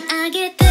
上げて